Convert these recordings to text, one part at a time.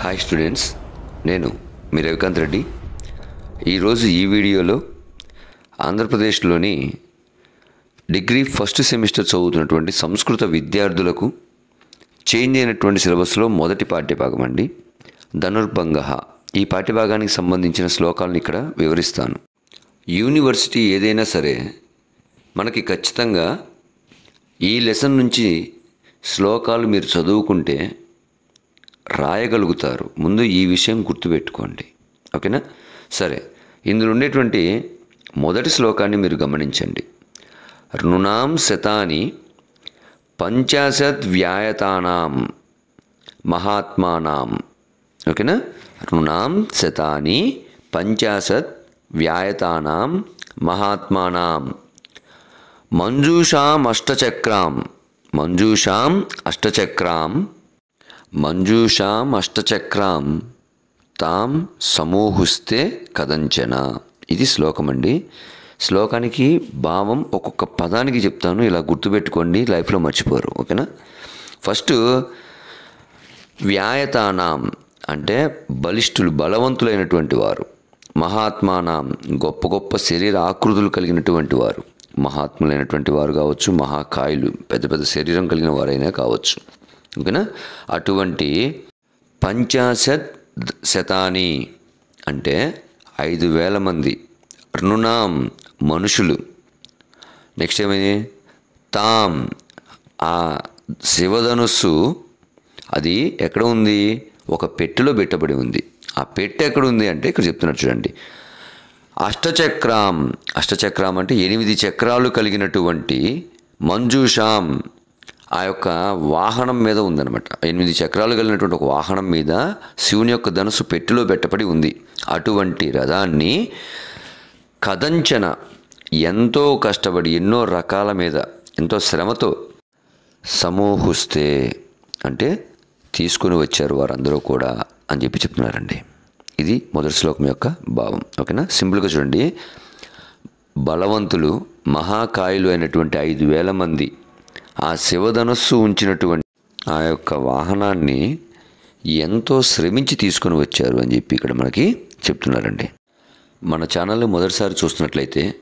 Hi students నేను మీ రవికాంత్ రెడ్డి. ఈరోజు ఈ వీడియోలో ఆంధ్రప్రదేశ్లోని డిగ్రీ ఫస్ట్ సెమిస్టర్ చదువుతున్నటువంటి సంస్కృత విద్యార్థులకు చేంజ్ అయినటువంటి సిలబస్లో మొదటి పాఠ్యభాగం అండి. ధనుర్భంగ. ఈ పాఠ్యభాగానికి సంబంధించిన శ్లోకాలను ఇక్కడ వివరిస్తాను. యూనివర్సిటీ ఏదైనా సరే మనకి ఖచ్చితంగా ఈ లెసన్ నుంచి శ్లోకాలు మీరు చదువుకుంటే రాయగలుగుతారు. ముందు ఈ విషయం గుర్తుపెట్టుకోండి. ఓకేనా? సరే. ఇందులో ఉండేటువంటి మొదటి శ్లోకాన్ని మీరు గమనించండి. రుణాం శతాని పంచాశత్ వ్యాయతానాం మహాత్మానాం. ఓకేనా? రుణాం శతాని పంచాశత్ వ్యాయతానాం మహాత్మానాం. మంజూషాం అష్టచక్రాం. మంజూషాం అష్టచక్రాం. మంజూషాం అష్టచక్రాం తాం సమూహుస్తే కదంచన. ఇది శ్లోకం అండి శ్లోకానికి భావం ఒక్కొక్క పదానికి చెప్తాను. ఇలా గుర్తుపెట్టుకోండి లైఫ్లో మర్చిపోరు. ఓకేనా? ఫస్ట్ వ్యాయతానాం అంటే బలిష్ఠులు బలవంతులైనటువంటి వారు. మహాత్మానాం గొప్ప గొప్ప శరీర ఆకృతులు కలిగినటువంటి వారు. మహాత్ములైనటువంటి వారు కావచ్చు మహాకాయులు పెద్ద పెద్ద శరీరం కలిగిన వారైనా కావచ్చు. ఓకేనా అటువంటి పంచాశత్ శతాని అంటే ఐదు వేల మంది రుణాం మనుషులు. నెక్స్ట్ ఏమైంది? తాం ఆ శివధనుస్సు అది ఎక్కడ ఉంది? ఒక పెట్టెలో పెట్టబడి ఉంది. ఆ పెట్టె ఎక్కడ ఉంది అంటే ఇక్కడ చెప్తున్నారు చూడండి. అష్టచక్రాం అష్టచక్రాం అంటే ఎనిమిది చక్రాలు కలిగినటువంటి మంజూషాం ఆ యొక్క వాహనం మీద ఉందన్నమాట. ఎనిమిది చక్రాలు కలిగినటువంటి ఒక వాహనం మీద శివుని యొక్క ధనుసు పెట్టెలో పెట్టబడి ఉంది. అటువంటి రథాన్ని కదంచన ఎంతో కష్టపడి ఎన్నో రకాల మీద ఎంతో శ్రమతో సమూహుస్తే అంటే తీసుకుని వచ్చారు వారందరూ కూడా అని చెప్పి చెప్తున్నారండి. ఇది మొదటి శ్లోకం యొక్క భావం. ఓకేనా? సింపుల్గా చూడండి. బలవంతులు మహాకాయులు అయినటువంటి ఐదు వేల మంది ఆ శివధనస్సు ఉంచినటువంటి ఆ యొక్క వాహనాన్ని ఎంతో శ్రమించి తీసుకొని వచ్చారు అని చెప్పి ఇక్కడ మనకి చెప్తున్నారండి. మన ఛానల్ మొదటిసారి చూస్తున్నట్లయితే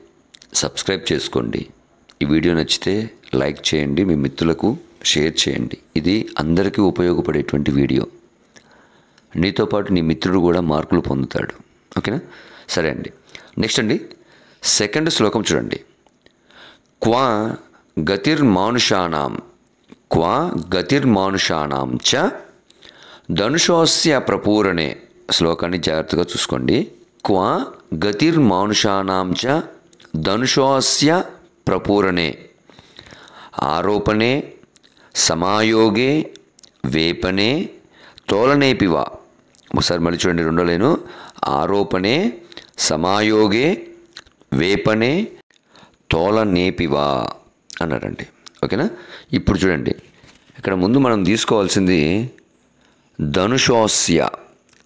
సబ్స్క్రైబ్ చేసుకోండి. ఈ వీడియో నచ్చితే లైక్ చేయండి మీ మిత్రులకు షేర్ చేయండి. ఇది అందరికీ ఉపయోగపడేటువంటి వీడియో. నీతో పాటు నీ మిత్రుడు కూడా మార్కులు పొందుతాడు. ఓకేనా? సరే అండి. నెక్స్ట్ అండి. సెకండ్ శ్లోకం చూడండి. క్వా గతిర్మానుషాణం. క్వా? గతిర్మానుషాణం చ? ధనుషోస్య ప్రపూరణే. శ్లోకాన్ని జాగ్రత్తగా చూసుకోండి. క్వా? గతిర్మానుషాణం చ? ధనుషోస్య ప్రపూరణే. ఆరోపణే. సమాయోగే. వేపనే. తోలనేపివా. ఒకసారి మళ్ళీ చూడండి రెండో లేను. ఆరోపణే. సమాయోగే. వేపనే. తోలనేపివా. అన్నారండి. ఓకేనా? ఇప్పుడు చూడండి. ఇక్కడ ముందు మనం తీసుకోవాల్సింది ధనుషోస్య.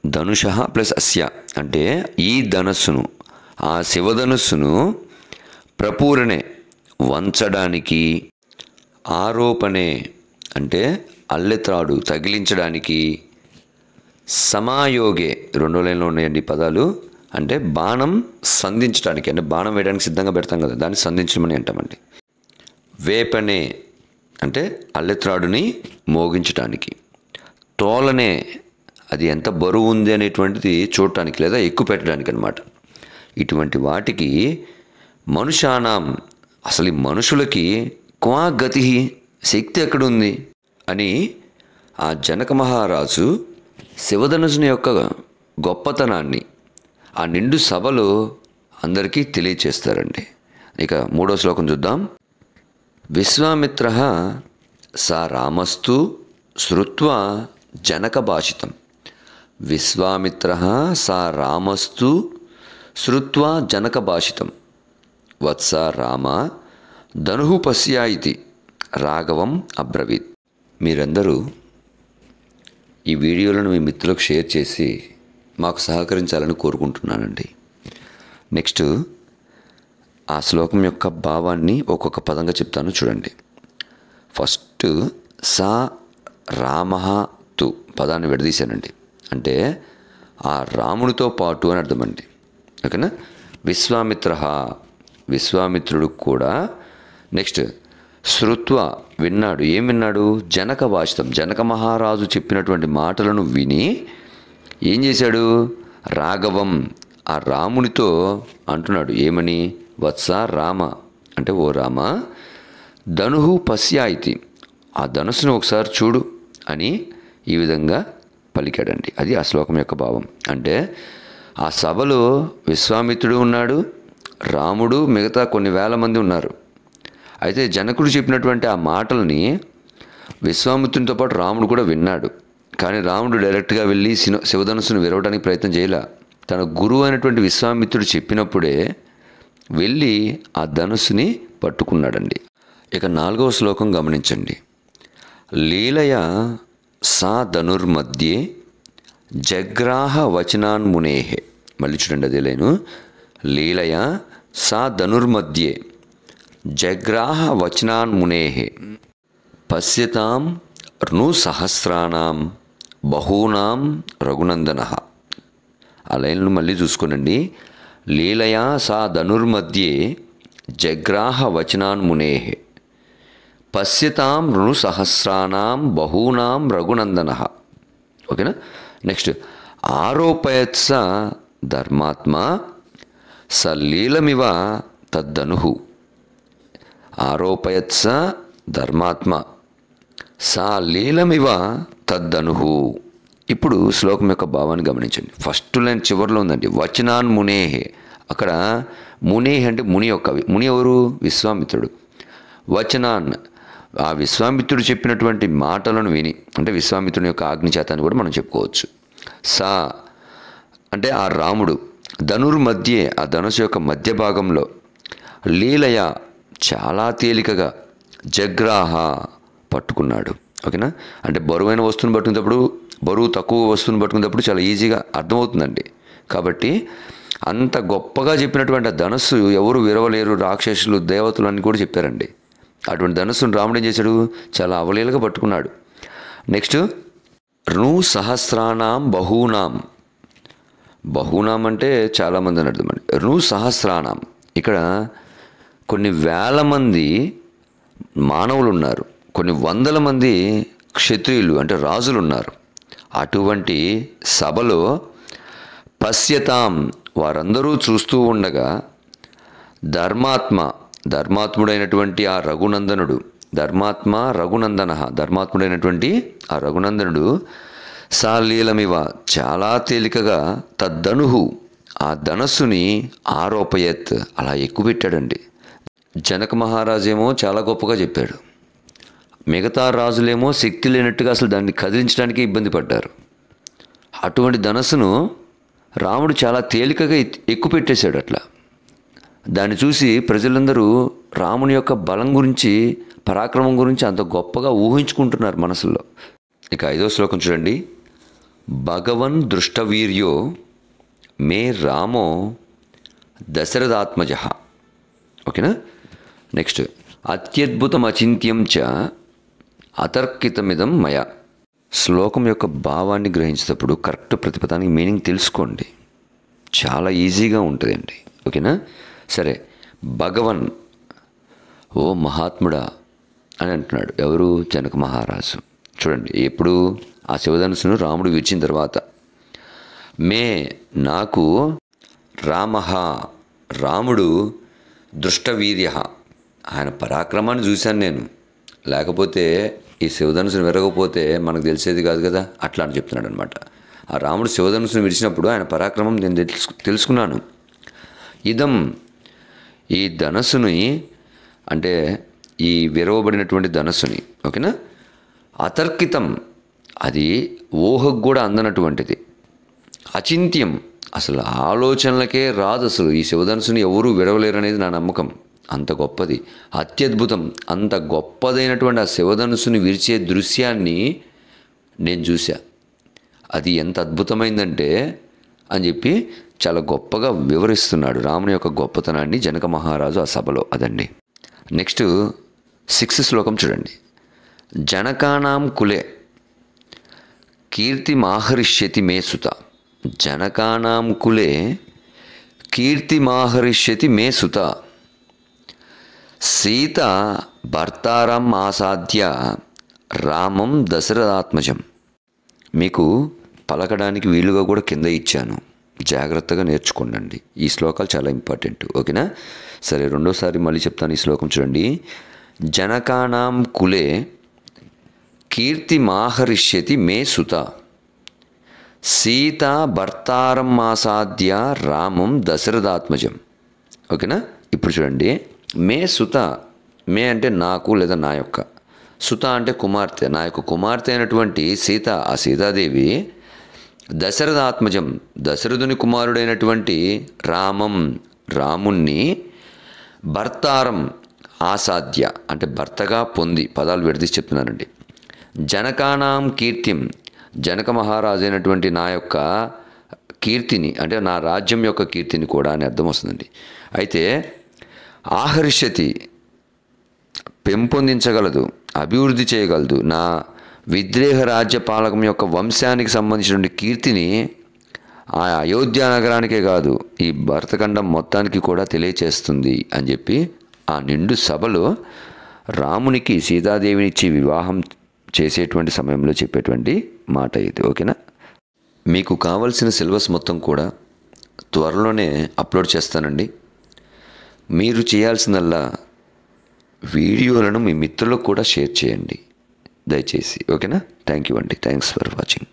ధనుష ప్లస్ అస్య. అంటే ఈ ధనస్సును ఆ శివధనుస్సును ప్రపూరణే వంచడానికి ఆరోపణే అంటే అల్లెత్రాడు తగిలించడానికి సమాయోగే రెండో లైన్లో ఉన్నాయండి పదాలు అంటే బాణం సంధించడానికి అంటే బాణం వేయడానికి సిద్ధంగా పెడతాం కదా దాన్ని సంధించమని అంటామండి. వేపనే అంటే అల్లెత్రాడుని మోగించటానికి. తోలనే అది ఎంత బరువు ఉంది అనేటువంటిది చూడటానికి లేదా ఎక్కువ పెట్టడానికి అనమాట ఇటువంటి వాటికి మనుషానాం అసలు ఈ మనుషులకి క్వా గతి శక్తి ఎక్కడుంది అని ఆ జనక మహారాజు శివధనుసుని యొక్క గొప్పతనాన్ని ఆ నిండు సభలో అందరికీ తెలియచేస్తారండి. ఇక మూడో శ్లోకం చూద్దాం. విశ్వామిత్ర స రామస్తు శ్రుత్వా జనక భాషితం విశ్వామిత్ర స రామస్తు శ్రుత్వా జనక భాషితం వత్స రామ ధను పశ్యా ఇది రాఘవం అబ్రవీత్. మీరందరూ ఈ వీడియోలను మీ మిత్రులకు షేర్ చేసి మాకు సహకరించాలని కోరుకుంటున్నానండి. నెక్స్ట్ ఆ శ్లోకం యొక్క భావాన్ని ఒక్కొక్క పదంగా చెప్తాను చూడండి. ఫస్ట్ సా రామ తు పదాన్ని విడదీశానండి. అంటే ఆ రాముడితో పాటు అని అర్థమండి. ఓకేనా? విశ్వామిత్ర విశ్వామిత్రుడు కూడా నెక్స్ట్ శృత్వ విన్నాడు. ఏం విన్నాడు? జనక వాచితం. జనక మహారాజు చెప్పినటువంటి మాటలను విని ఏం చేశాడు? రాఘవం ఆ రామునితో అంటున్నాడు. ఏమని? వత్స రామ. అంటే ఓ రామ ధనుహు పశ్యాయితి ఆ ధనుసును ఒకసారి చూడు అని ఈ విధంగా పలికాడండి. అది ఆ శ్లోకం యొక్క భావం. అంటే ఆ సభలో విశ్వామిత్రుడు ఉన్నాడు రాముడు మిగతా కొన్ని వేల మంది ఉన్నారు. అయితే జనకుడు చెప్పినటువంటి ఆ మాటల్ని విశ్వామిత్రునితో పాటు రాముడు కూడా విన్నాడు. కానీ రాముడు డైరెక్ట్గా వెళ్ళి శివ శివధనుసును విరవడానికి ప్రయత్నం చేయలే. తన గురువు అయినటువంటి విశ్వామిత్రుడు చెప్పినప్పుడే వెళ్ళి ఆ ధనుసుని పట్టుకున్నాడండి. ఇక నాలుగవ శ్లోకం గమనించండి. లీలయ సా ధనుర్మధ్యే జగ్రాహ వచనాన్ మునేహే. మళ్ళీ చూడండి అదే లేను. లీలయ సా ధనుర్మధ్యే జగ్రాహ వచనాన్ మునేహే. పశ్యతాం ను సహస్రాణం బహూనాం రఘునందన. ఆ లైన్ను మళ్ళీ చూసుకోనండి. లీలయా సా ధనుర్మధ్యే జగ్రాహ వచనాన్ మునేహే పశ్యతాం రుణు బహూనాం రఘునందన. ఓకేనా? నెక్స్ట్ ఆరోపయత్స ధర్మాత్మ సలీలమివ తద్దను. ఆరోపయత్స ధర్మాత్మ సా లీలమివ తద్దను. ఇప్పుడు శ్లోకం యొక్క భావాన్ని గమనించండి. ఫస్ట్ లైన్ చివరిలో ఉందండి. వచనాన్ మునేహే. అక్కడ మునేహ్ అంటే ముని యొక్క ముని ఎవరు? విశ్వామిత్రుడు. వచనాన్. ఆ విశ్వామిత్రుడు చెప్పినటువంటి మాటలను విని అంటే విశ్వామిత్రుని యొక్క ఆజ్ఞచేత కూడా మనం చెప్పుకోవచ్చు. సా అంటే ఆ రాముడు ధనుర్మధ్యే ఆ ధనుసు యొక్క మధ్య భాగంలో లీలయ చాలా తేలికగా జగ్రాహ పట్టుకున్నాడు. ఓకేనా? అంటే బరువైన వస్తువుని పట్టుకునేటప్పుడు బరువు తక్కువ వస్తువుని పట్టుకునేటప్పుడు చాలా ఈజీగా అర్థమవుతుందండి. కాబట్టి అంత గొప్పగా చెప్పినటువంటి ఆ ధనస్సు ఎవరు విరవలేరు రాక్షసులు దేవతలు అని కూడా చెప్పారండి. అటువంటి ధనస్సును రాముడు ఏం చేశాడు? చాలా అవలీలగా పట్టుకున్నాడు. నెక్స్ట్ రు సహస్రానాం బహూనాం. బహునాం అంటే చాలామంది అని అర్థం అండి. రు సహస్రానాం. ఇక్కడ కొన్ని వేల మంది మానవులు ఉన్నారు. కొన్ని వందల మంది క్షత్రియులు అంటే రాజులు ఉన్నారు అటువంటి సభలో పశ్యతాం వారందరూ చూస్తూ ఉండగా ధర్మాత్మ ధర్మాత్ముడైనటువంటి ఆ రఘునందనుడు ధర్మాత్మ రఘునందన ధర్మాత్ముడైనటువంటి ఆ రఘునందనుడు సాలీలమివ చాలా తేలికగా తద్దనుహు ఆ ధనస్సుని ఆరోపయత్ అలా ఎక్కువ పెట్టాడండి జనక మహారాజేమో చాలా గొప్పగా చెప్పాడు. మిగతా రాజులేమో శక్తి లేనట్టుగా అసలు దాన్ని కదిలించడానికి ఇబ్బంది పడ్డారు. అటువంటి ధనస్సును రాముడు చాలా తేలికగా ఎక్కువ పెట్టేశాడు అట్లా. దాన్ని చూసి ప్రజలందరూ రాముని యొక్క బలం గురించి పరాక్రమం గురించి అంత గొప్పగా ఊహించుకుంటున్నారు మనసులో. ఇక ఐదో శ్లోకం చూడండి. భగవన్ దృష్టవీర్యో మే రామో దశరథాత్మజ. ఓకేనా? నెక్స్ట్. అత్యద్భుతం అచింత్యం చ అతర్కితమిదం మయ. శ్లోకం యొక్క భావాన్ని గ్రహించేటప్పుడు కరెక్ట్ ప్రతిపదానికి మీనింగ్ తెలుసుకోండి. చాలా ఈజీగా ఉంటుందండి. ఓకేనా? సరే. భగవన్ ఓ మహాత్ముడా అని అంటున్నాడు. ఎవరు? జనక మహారాజు. చూడండి ఎప్పుడు ఆ శివధనుసును రాముడు విడిచిన తర్వాత మే నాకు రామ రాముడు దృష్టవీర్య. ఆయన పరాక్రమాన్ని చూశాను నేను. లేకపోతే ఈ శివధనుసును విరగకపోతే మనకు తెలిసేది కాదు కదా? అట్లా అని చెప్తున్నాడు అనమాట ఆ రాముడు శివధనుసును విడిచినప్పుడు ఆయన పరాక్రమం నేను తెలుసు తెలుసుకున్నాను. ఇదం ఈ ధనస్సుని అంటే ఈ విరవబడినటువంటి ధనస్సుని ఓకేనా? అతర్కితం అది ఊహకు కూడా అందనటువంటిది. అచింత్యం అసలు ఆలోచనలకే రాదు అసలు ఈ శివధనుసుని ఎవరూ విడవలేరు అనేది నా నమ్మకం. అంత గొప్పది. అత్యద్భుతం. అంత గొప్పదైనటువంటి ఆ శివధనుసుని విరిచే దృశ్యాన్ని నేను చూశా. అది ఎంత అద్భుతమైందంటే అని చెప్పి చాలా గొప్పగా వివరిస్తున్నాడు రాముని యొక్క గొప్పతనాన్ని జనక మహారాజు ఆ సభలో అదండి. నెక్స్ట్ సిక్స్ శ్లోకం చూడండి. జనకానాం కులే కీర్తిమాహరిష్యతి మే సుత. జనకానాం కులే కీర్తిమాహరిష్యతి మే సుత. సీత భర్తారం ఆసాధ్య రామం దశరథాత్మజం. మీకు పలకడానికి వీలుగా కూడా కింద ఇచ్చాను. జాగ్రత్తగా నేర్చుకోండి ఈ శ్లోకాలు చాలా ఇంపార్టెంట్. ఓకేనా? సరే రెండోసారి మళ్ళీ చెప్తాను ఈ శ్లోకం చూడండి. జనకానాం కులే కీర్తిమాహరిష్యతి మే సుత. సీత భర్తారం ఆసాధ్య రామం దశరథాత్మజం. ఓకేనా? ఇప్పుడు చూడండి. మే సుత మే అంటే నాకు లేదా నా యొక్క. సుత అంటే కుమార్తె. నా యొక్క కుమార్తె అయినటువంటి సీత ఆ సీతాదేవి దశరథ ఆత్మజం దశరథుని కుమారుడైనటువంటి రామం రాముణ్ణి భర్తారం ఆసాధ్య అంటే భర్తగా పొంది పదాలు విడదీసి చెప్తున్నానండి జనకానాం కీర్తిం జనక మహారాజు అయినటువంటి నా యొక్క కీర్తిని అంటే నా రాజ్యం యొక్క కీర్తిని కూడా అని అర్థం వస్తుందండి. అయితే ఆహర్షతి పెంపొందించగలదు అభివృద్ధి చేయగలదు. నా విద్రేహ రాజ్య పాలకం యొక్క వంశానికి సంబంధించినటువంటి కీర్తిని ఆ అయోధ్య నగరానికే కాదు ఈ భరతఖండం మొత్తానికి కూడా తెలియచేస్తుంది అని చెప్పి ఆ నిండు సభలో రామునికి సీతాదేవినిచ్చి వివాహం చేసేటువంటి సమయంలో చెప్పేటువంటి మాట ఇది. ఓకేనా? మీకు కావలసిన సిలబస్ మొత్తం కూడా త్వరలోనే అప్లోడ్ చేస్తానండి. మీరు చేయాల్సిందల్లా వీడియోలను మీ మిత్రులకు కూడా షేర్ చేయండి. దయచేసి ఓకేనా? థ్యాంక్ యూ అండి థ్యాంక్స్ ఫర్ వాచింగ్